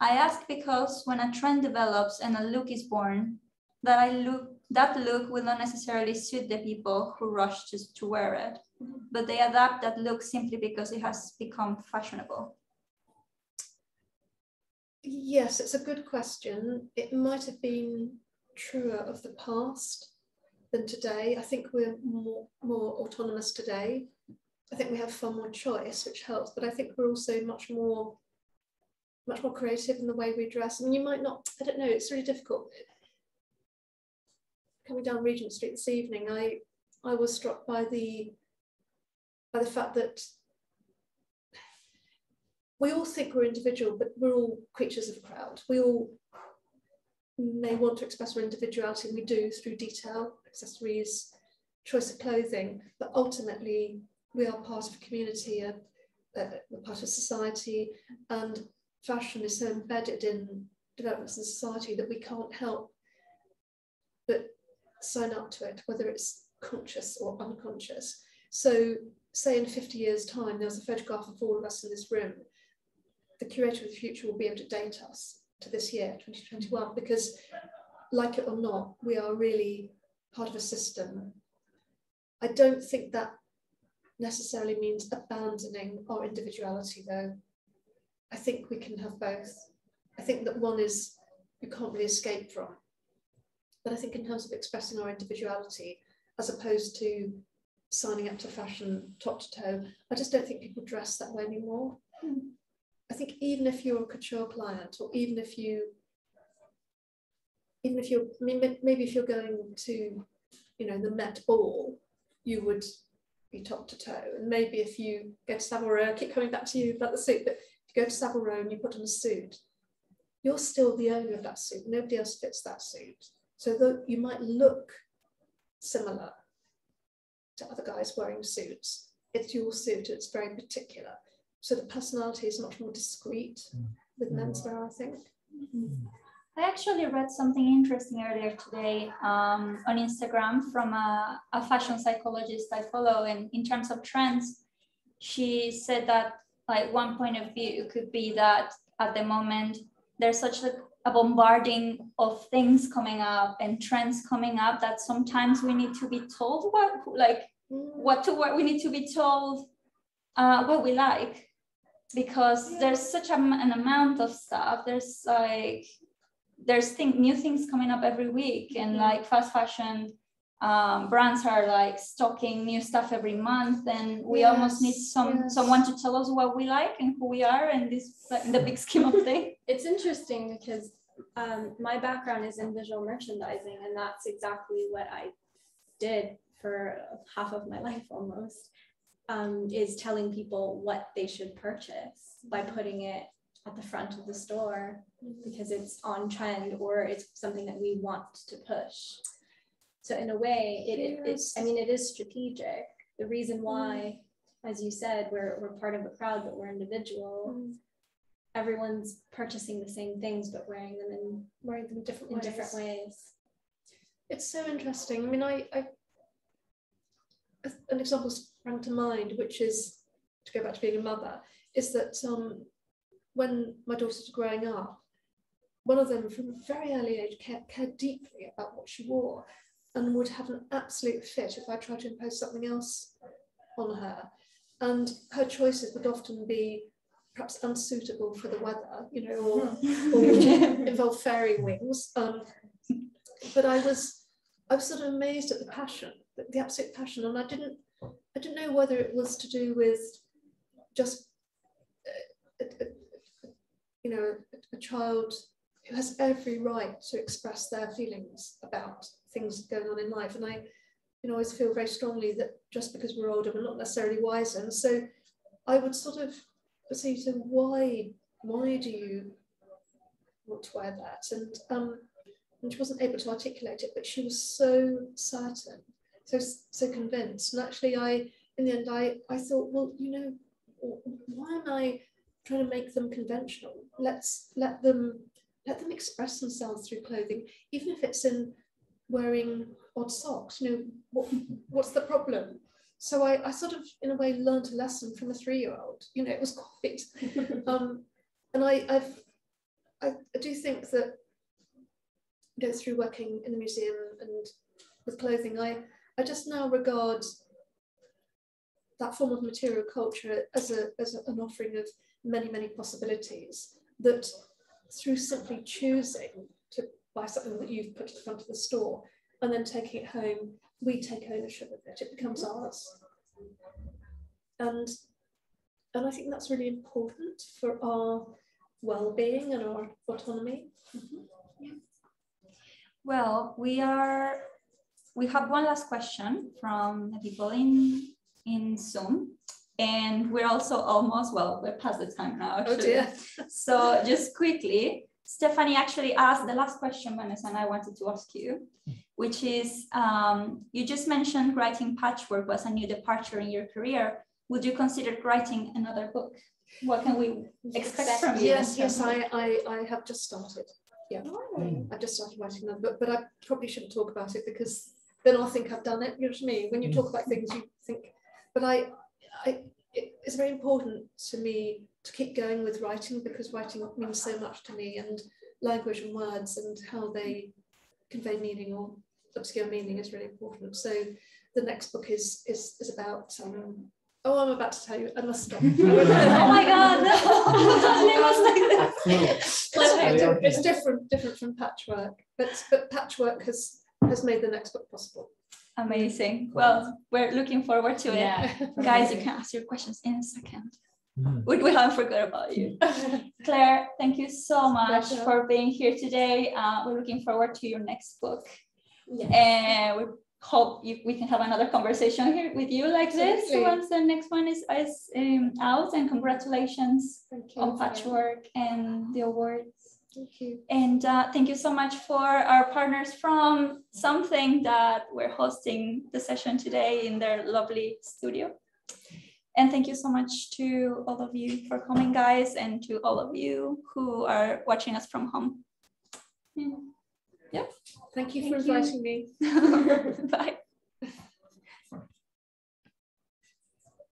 I ask because when a trend develops and a look is born, that I look that look will not necessarily suit the people who rush to, to wear it, but they adapt that look simply because it has become fashionable. Yes, it's a good question. It might have been truer of the past than today. I think we're more, more autonomous today. I think we have far more choice, which helps, but I think we're also much more much more creative in the way we dress. I mean, you might not, I don't know, it's really difficult. Coming down Regent Street this evening, I I was struck by the by the fact that we all think we're individual, but we're all creatures of a crowd. We all may want to express our individuality, we do through detail, accessories, choice of clothing, but ultimately we are part of a community, a, a, part of society, and fashion is so embedded in developments in society that we can't help sign up to it, whether it's conscious or unconscious. So, say in 50 years' time, there's a photograph of all of us in this room, the curator of the future will be able to date us to this year, 2021, because, like it or not, we are really part of a system. I don't think that necessarily means abandoning our individuality, though. I think we can have both. I think that one is you can't really escape from. But I think in terms of expressing our individuality, as opposed to signing up to fashion top to toe, I just don't think people dress that way anymore. Hmm. I think even if you're a couture client, or even if you, even if you're, I mean, maybe if you're going to, you know, the Met Ball, you would be top to toe. And maybe if you go to Savile Row, I keep coming back to you about the suit, but if you go to Savile Row and you put on a suit, you're still the owner of that suit. Nobody else fits that suit. So that you might look similar to other guys wearing suits, it's your suit, it's very particular. So the personality is much more discreet with mm. menswear, I think. I actually read something interesting earlier today um, on Instagram from a, a fashion psychologist I follow. And in terms of trends, she said that like one point of view could be that at the moment there's such a, a bombarding of things coming up and trends coming up that sometimes we need to be told what like what to what we need to be told uh, what we like. Because there's such a, an amount of stuff. There's like there's thing, new things coming up every week and like fast fashion um, brands are like stocking new stuff every month and we yes, almost need some yes. someone to tell us what we like and who we are and this like, the big scheme of things it's interesting because um, my background is in visual merchandising and that's exactly what i did for half of my life almost um, is telling people what they should purchase by putting it at the front of the store because it's on trend or it's something that we want to push so in a way, it, it, it's, I mean, it is strategic. The reason why, mm. as you said, we're, we're part of a crowd, but we're individual. Mm. Everyone's purchasing the same things, but wearing them in wearing them different in ways. different ways. It's so interesting. I mean, I, I an example sprang to mind, which is to go back to being a mother, is that um, when my daughters were growing up, one of them from a very early age cared, cared deeply about what she wore and would have an absolute fit if I tried to impose something else on her. And her choices would often be perhaps unsuitable for the weather, you know, or, or involve fairy wings. Um, but I was, I was sort of amazed at the passion, the, the absolute passion, and I didn't, I didn't know whether it was to do with just, uh, a, a, you know, a child who has every right to express their feelings about things going on in life. And I, you know, always feel very strongly that just because we're older, we're not necessarily wiser. And so I would sort of say to why, why do you want to wear that? And um, and she wasn't able to articulate it, but she was so certain, so so convinced. And actually, I in the end, I I thought, well, you know, why am I trying to make them conventional? Let's let them let them express themselves through clothing, even if it's in wearing odd socks. You know, what, what's the problem? So I, I sort of, in a way, learned a lesson from a three-year-old. You know, it was quite, um, and I, I've, I, I do think that, you know, through working in the museum and with clothing, I, I just now regard that form of material culture as, a, as a, an offering of many, many possibilities that through simply choosing to buy something that you've put to the front of the store and then taking it home, we take ownership of it. It becomes ours. And, and I think that's really important for our well-being and our autonomy. Mm -hmm. yeah. Well, we are we have one last question from the people in in Zoom. And we're also almost, well, we're past the time now. Actually. Oh dear. so just quickly, Stephanie actually asked the last question, Vanessa, and I wanted to ask you, which is, um, you just mentioned writing patchwork was a new departure in your career. Would you consider writing another book? What can we expect from you? Yes, yes, I, I, I have just started. Yeah, oh. I've just started writing another book, but I probably shouldn't talk about it because then I'll think I've done it. You know what I mean? When you talk about things, you think, but I, I, it's very important to me to keep going with writing because writing means so much to me and language and words and how they convey meaning or obscure meaning is really important. So the next book is is is about um, oh I'm about to tell you I must stop. oh my god no. it's different different from patchwork but but patchwork has has made the next book possible. Amazing. Well, we're looking forward to yeah. it. Guys, you can ask your questions in a second. Mm. We, we haven't forgot about you. Claire, thank you so much for being here today. Uh, we're looking forward to your next book. Yes. And we hope you, we can have another conversation here with you like this once the next one is, is um, out. And congratulations on Patchwork and the awards. Thank you. And uh, thank you so much for our partners from Something that we're hosting the session today in their lovely studio. And thank you so much to all of you for coming, guys, and to all of you who are watching us from home. Yeah. Thank you thank for inviting me. Bye.